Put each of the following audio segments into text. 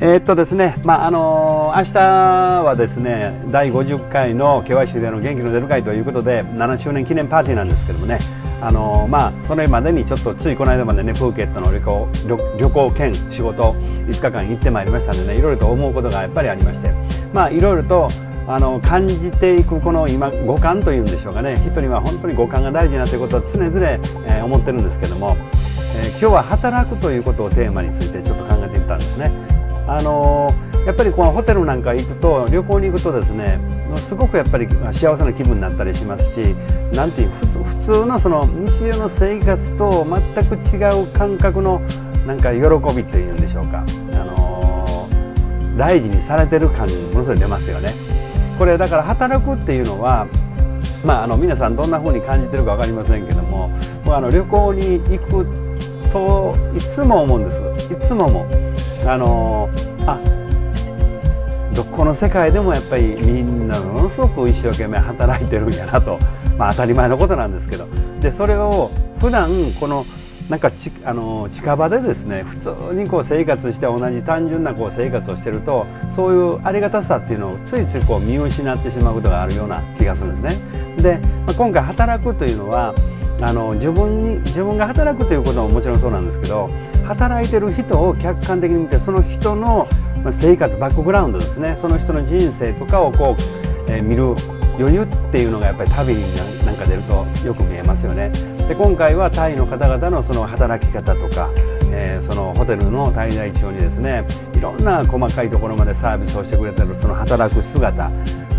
えー、っとですね、まああのー、明日はですね第50回の険しいでの元気の出る会ということで7周年記念パーティーなんですけどもね、あのー、まあ、それまでにちょっとついこの間までねプーケットの旅行旅行兼仕事5日間行ってまいりましたんでねいろいろと思うことがやっぱりありましてまあいろいろとあの感じていくこの今五感というんでしょうかね人には本当に五感が大事なということを常々、えー、思ってるんですけども、えー、今日は働くということをテーマについてちょっと考えていったんですね。あの、やっぱりこのホテルなんか行くと旅行に行くとですねすごくやっぱり幸せな気分になったりしますしなんていう普通のその日常の生活と全く違う感覚のなんか喜びというんでしょうか、あの大事にされてる感じものすごい出ますよね。これだから働くっていうのはまあ、あの皆さんどんな風に感じてるか分かりませんけどもあの旅行に行くといつも思うんです。いつもも。あのあどこの世界でもやっぱりみんなものすごく一生懸命働いてるんやなと、まあ、当たり前のことなんですけどでそれを普段このなんかちあの近場でですね普通にこう生活して同じ単純なこう生活をしてるとそういうありがたさっていうのをついついこう見失ってしまうことがあるような気がするんですね。で、まあ、今回働くというのはあの自分に自分が働くということももちろんそうなんですけど働いてる人を客観的に見てその人の生活バックグラウンドですねその人の人生とかをこう、えー、見る余裕っていうのがやっぱり旅になんか出るとよく見えますよね。で今回はタイの方々のその働き方とか、えー、そのホテルの滞在中にですねいろんな細かいところまでサービスをしてくれてるその働く姿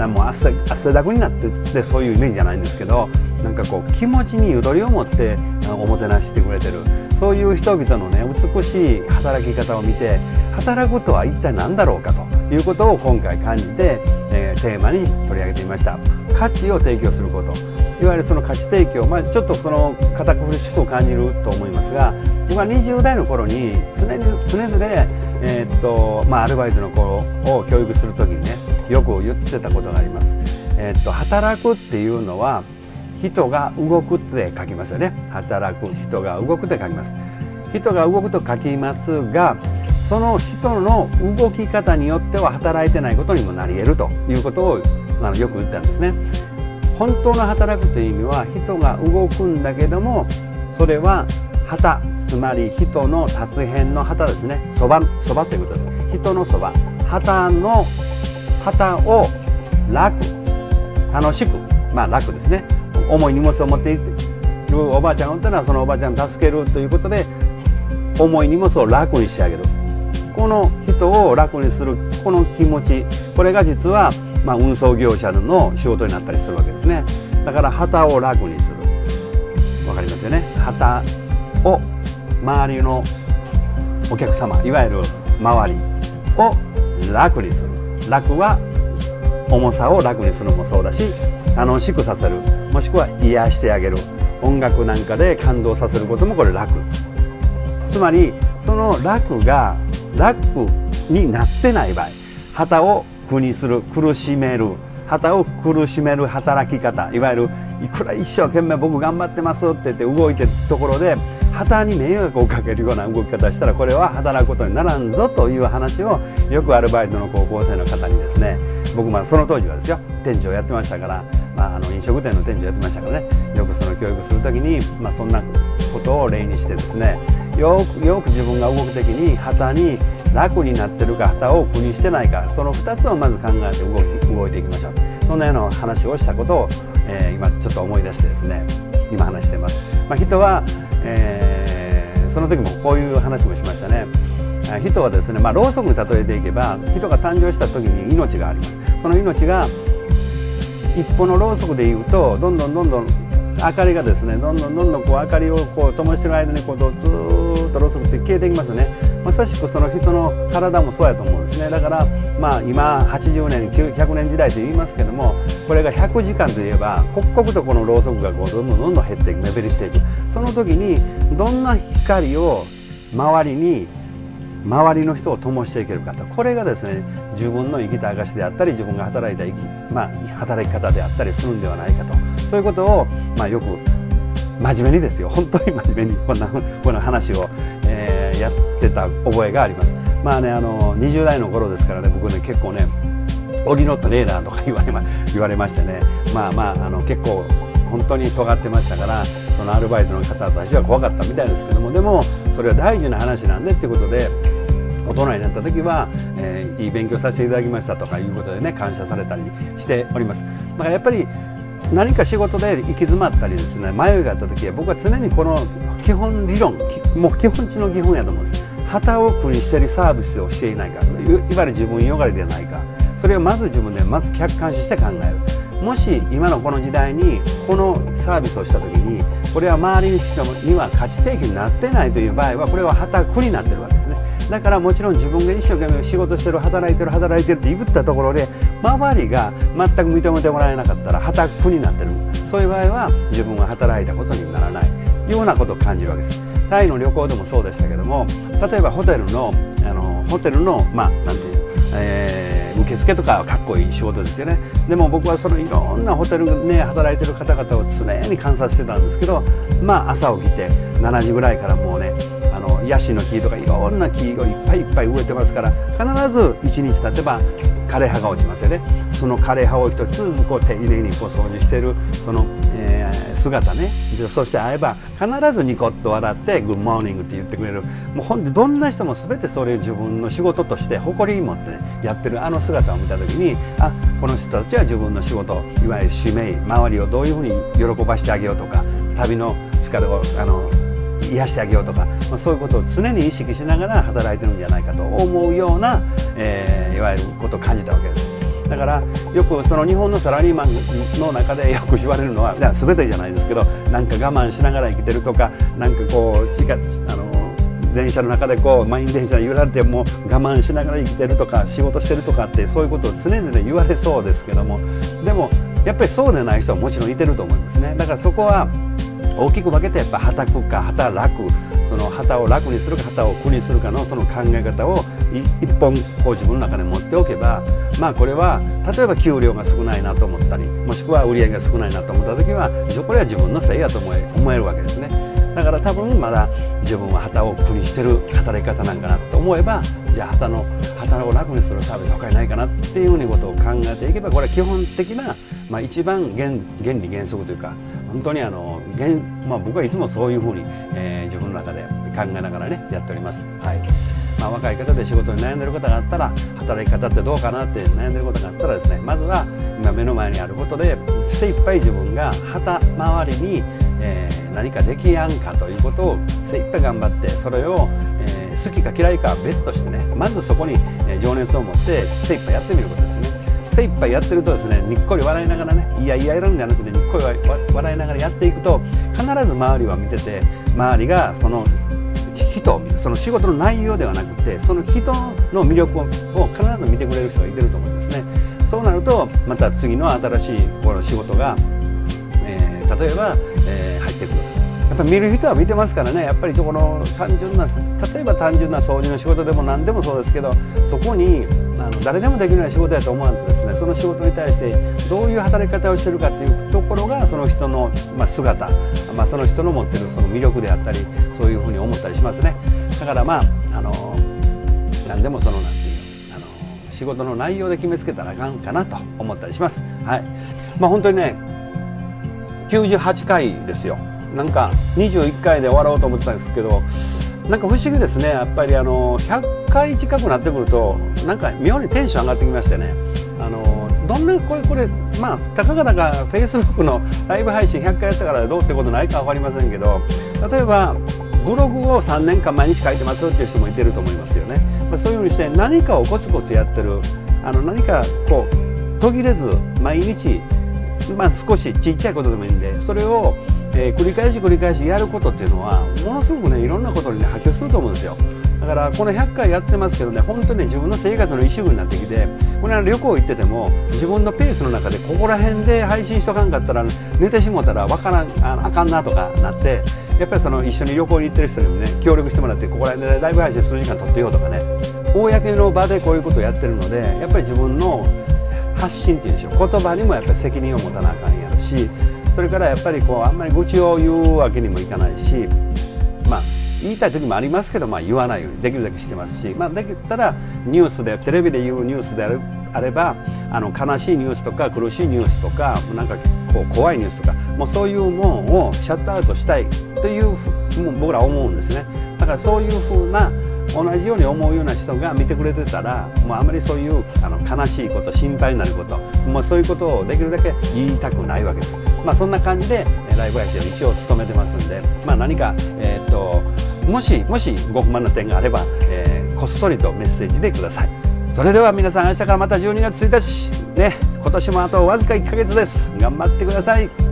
もう汗汗だくになってってそういうイメージじゃないんですけどなんかこう気持ちにゆとりを持っておもてなししてくれてる。そういう人々のね美しい働き方を見て働くとは一体何だろうかということを今回感じて、えー、テーマに取り上げてみました。価値を提供すること。いわゆるその価値提供、まあ、ちょっとその堅苦しく感じると思いますが僕は20代の頃に常に常々、えー、っとまあ、アルバイトの子を教育する時にねよく言ってたことがあります。えー、っと働くっていうのは人が動くって書きますよね。働く人が動くって書きます。人が動くと書きますがその人の動き方によっては働いてないことにもなり得るということをあのよく言ったんですね。本当の働くという意味は人が動くんだけどもそれは旗つまり人の達辺の旗ですね。そばそばということです。人のそば。旗の旗を楽楽しくまあ楽ですね。重い荷物を持っているおばあちゃんがおったらそのおばあちゃんを助けるということで重い荷物を楽にしてあげる。この人を楽にするこの気持ちこれが実は、まあ、運送業者の仕事になったりするわけですね。だから旗を楽にする。わかりますよね？旗を周りのお客様いわゆる周りを楽にする。楽は重さを楽にするのもそうだし楽しくさせる。もしくは癒してあげる。音楽なんかで感動させることもこれ楽。つまりその楽が楽になってない場合旗を苦にする苦しめる旗を苦しめる働き方いわゆるいくら一生懸命僕頑張ってますって言って動いてるところで旗に迷惑をかけるような動き方したらこれは働くことにならんぞという話をよくアルバイトの高校生の方にですね僕まあその当時はですよ店長やってましたから、まあ、あの飲食店の店長やってましたからね。よくその教育する時に、まあ、そんなことを例にしてですね。よくよく自分が動く時に旗に楽になってるか旗を苦にしてないかその2つをまず考えて動き動いていきましょう。そんなような話をしたことを、えー、今ちょっと思い出してですね今話しています、まあ、人は、えー、その時もこういう話もしましたね。人はですね、まあ、ろうそくに例えていけば人が誕生した時に命があります。その命が一歩のろうそくでいうとどんどんどんどん明かりがですねどんどんどんどんこう明かりをこう灯してる間にこうずっとろうそくって消えていきますよね。まさしくその人の体もそうやと思うんですね。だからまあ今80年100年時代と言いますけどもこれが100時間といえば刻々とこのろうそくがこうどんどんどんどん減っていく目減りしていく。その時にどんな光を周りに周りの人を灯していけるかとこれがですね自分の生きた証であったり自分が働いた生き、まあ、働き方であったりするんではないかと。そういうことを、まあ、よく真面目にですよ。本当に真面目にこんなこの話を、えー、やってた覚えがあります。まあねあの20代の頃ですからね僕ね結構ね降りのトレーラーとか言われま言われましてね。まあまああの結構本当に尖ってましたからそのアルバイトの方たちは怖かったみたいですけどもでもそれは大事な話なんでっていうことで大人になった時は、えー、いい勉強させていただきましたとかいうことでね感謝されたりしております。だからやっぱり何か仕事で行き詰まったりですね迷いがあった時は僕は常にこの基本理論もう基本中の基本やと思うんです。旗を国してるサービスをしていないかいわゆる自分よがりではないか。それをまず自分でまず客観視して考える。もし今のこの時代にこのサービスをした時にこれは周りの人には価値提供になってないという場合はこれは旗苦になってるわけです。だからもちろん自分が一生懸命仕事してる働いてる働いてるって言ったところで周りが全く認めてもらえなかったら働くになってる。そういう場合は自分が働いたことにならない。ようなことを感じるわけです。タイの旅行でもそうでしたけども例えばホテルのあのホテルのまあなんていう、えー、受付とかはかっこいい仕事ですよね。でも僕はそのいろんなホテルで、ね、働いてる方々を常に観察してたんですけどまあ朝起きて7時ぐらいからもうねヤシの木とかいろんな木をいっぱいいっぱい植えてますから必ず1日経てば枯れ葉が落ちますよね。その枯れ葉を一つずつこう丁寧にこう掃除してるその、えー、姿ね。そして会えば必ずニコッと笑って「グッモーニング」って言ってくれる。もうほんでどんな人も全てそれを自分の仕事として誇りに持って、ね、やってる。あの姿を見た時にあこの人たちは自分の仕事いわゆる使命周りをどういうふうに喜ばしてあげようとか旅の疲れをあの癒してあげようとか、まあ、そういうことを常に意識しながら働いてるんじゃないかと思うような、えー、いわゆることを感じたわけです。だからよくその日本のサラリーマンの中でよく言われるのは全てじゃないですけどなんか我慢しながら生きてるとかなんかこうあの電車の中でこう満員電車に揺られても我慢しながら生きてるとか仕事してるとかってそういうことを常々言われそうですけどもでもやっぱりそうでない人はもちろんいてると思いますねだからそこは大きく分けてやっぱ働くか働くその旗を楽にするか旗を苦にするかのその考え方を一本こう自分の中で持っておけばまあこれは例えば給料が少ないなと思ったりもしくは売り上げが少ないなと思った時はこれは自分のせいやと思え思えるわけですね。だから多分まだ自分は旗を苦にしてる働き方なんかなと思えばじゃあ旗の旗を楽にするサービス他にないかなっていうふうにことを考えていけばこれは基本的な、まあ、一番原原理原則というか本当にあの現、まあ、僕はいつもそういうふうに、えー、自分の中で考えながらねやっております。はいまあ、若い方で仕事に悩んでる方があったら働き方ってどうかなって悩んでることがあったらですねまずは今目の前にあることで精一杯自分が旗周りに、えー、何かできやんかということを精一杯頑張ってそれを、えー、好きか嫌いかは別としてねまずそこに、え情熱を持って精一杯やってみることです。精一杯やってるとですねにっこり笑いながらねいやいややるんじゃなくてにっこり笑いながらやっていくと必ず周りは見てて周りがその人を見るその仕事の内容ではなくてその人の魅力を必ず見てくれる人がいてると思いますね。そうなるとまた次の新しいこの仕事が、えー、例えば、えー、入ってくる。やっぱ見る人は見てますからねやっぱりこの単純な例えば単純な掃除の仕事でも何でもそうですけどそこにあの誰でもできるような仕事やと思わんとですねその仕事に対してどういう働き方をしてるかっていうところがその人の、まあ、姿、まあ、その人の持ってるその魅力であったりそういうふうに思ったりしますね。だからまああの何でもそのなんていうあの仕事の内容で決めつけたらあかんかなと思ったりします。はい。まあ本当にね98回ですよ。なんか21回で終わろうと思ってたんですけどなんか不思議ですね。やっぱりあの100回近くなってくるとなんか妙にテンション上がってきましてね。あのどんなこれこれまあたかがだかフェイスブックのライブ配信100回やったからどうってことないか分かりませんけど例えばブログを3年間毎日書いてますよっていう人もいてると思いますよね、まあ、そういうふうにして何かをコツコツやってるあの何かこう途切れず毎日、まあ、少しちっちゃいことでもいいんでそれをえー、繰り返し繰り返しやることっていうのはものすごくねいろんなことにね波及すると思うんですよ。だからこの100回やってますけどね本当にね自分の生活の一部になってきてこれは旅行行ってても自分のペースの中でここら辺で配信しとかんかったら寝てしもたらわからんああかんなとかなってやっぱりその一緒に旅行に行ってる人にもね協力してもらってここら辺でライブ配信数時間撮ってようとかね公の場でこういうことをやってるのでやっぱり自分の発信っていうんでしょう言葉にもやっぱり責任を持たなあかんやろしそれからやっぱりこうあんまり愚痴を言うわけにもいかないしまあ言いたい時もありますけど、まあ、言わないようにできるだけしてますし、まあ、できたらニュースでテレビで言うニュースであるあればあの悲しいニュースとか苦しいニュースとかなんかこう怖いニュースとかもうそういうものをシャットアウトしたいというふう僕ら思うんですね。だからそういうふうな同じように思うような人が見てくれてたらもうあまりそういうあの悲しいこと心配になることもうそういうことをできるだけ言いたくないわけです、まあ、そんな感じでライブ配信を一応務めてますんで、まあ、何か、えーと、もしもしご不満な点があれば、えー、こっそりとメッセージでください。それでは皆さん明日からまた12月1日ね今年もあとわずか1ヶ月です。頑張ってください。